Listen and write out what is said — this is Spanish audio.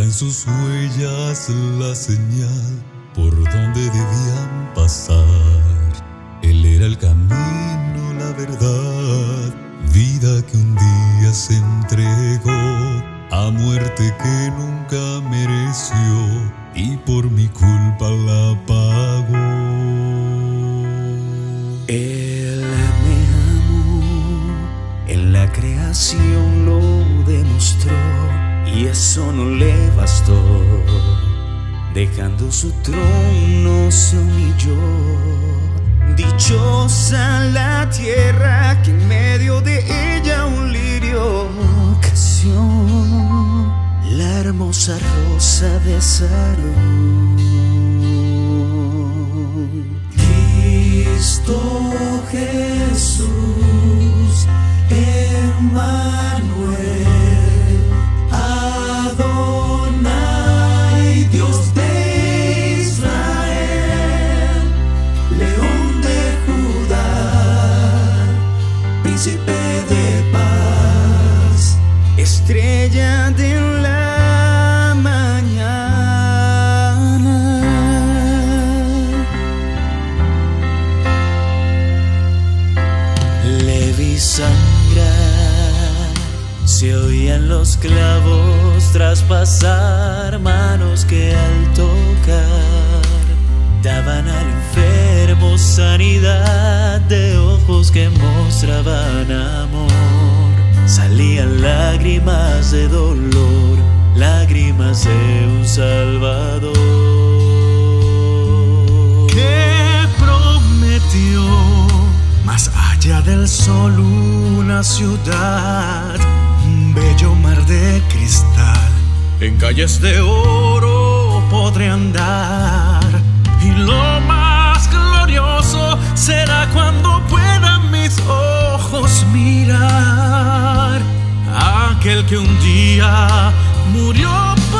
En sus huellas la señal por donde debían pasar. Él era el camino, la verdad, vida que un día se entregó a muerte que nunca mereció y por mi culpa la pagó. Él me amó, en la creación lo demostró eso no le bastó. Dejando su trono se humilló. Dichosa la tierra que en medio de ella un lirio creció. La hermosa rosa de Sarón. Cristo Jesús, Príncipe de paz, Estrella de la mañana. Le vi sangrar, se oían los clavos traspasar manos que al tocar daban al enfermo sanidad de ojos que mostraban amor. Salían lágrimas de dolor, lágrimas de un salvador. que prometió más allá del sol una ciudad, un bello mar de cristal. En calles de oro podré andar día murió. Por